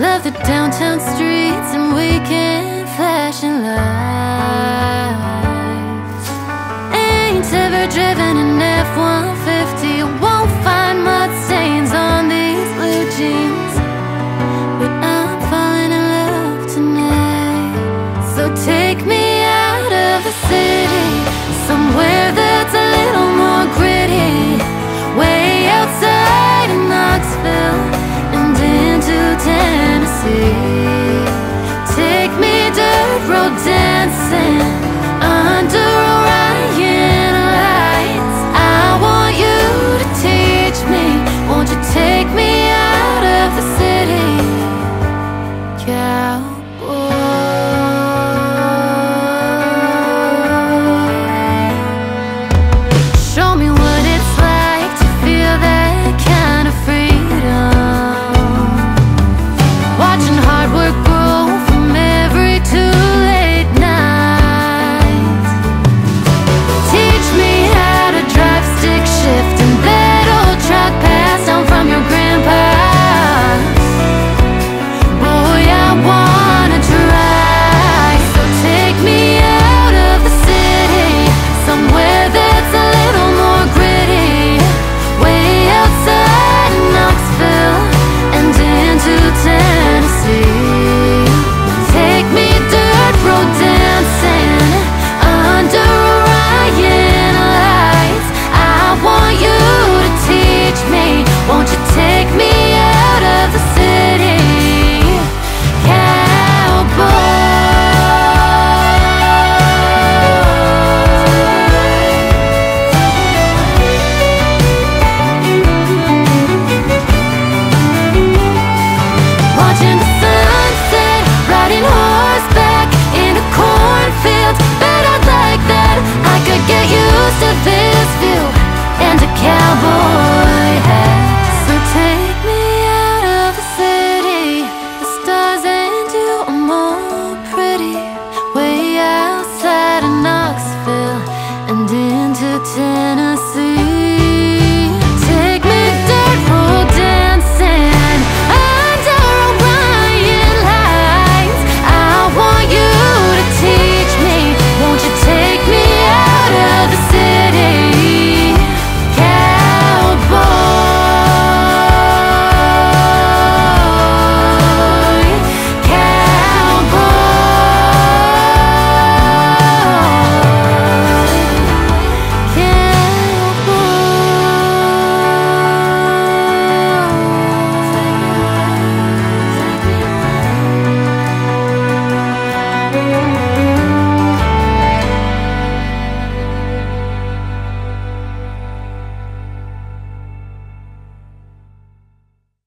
Love the downtown streets and weekend flashing lights Ain't ever driven an F-150 飘过。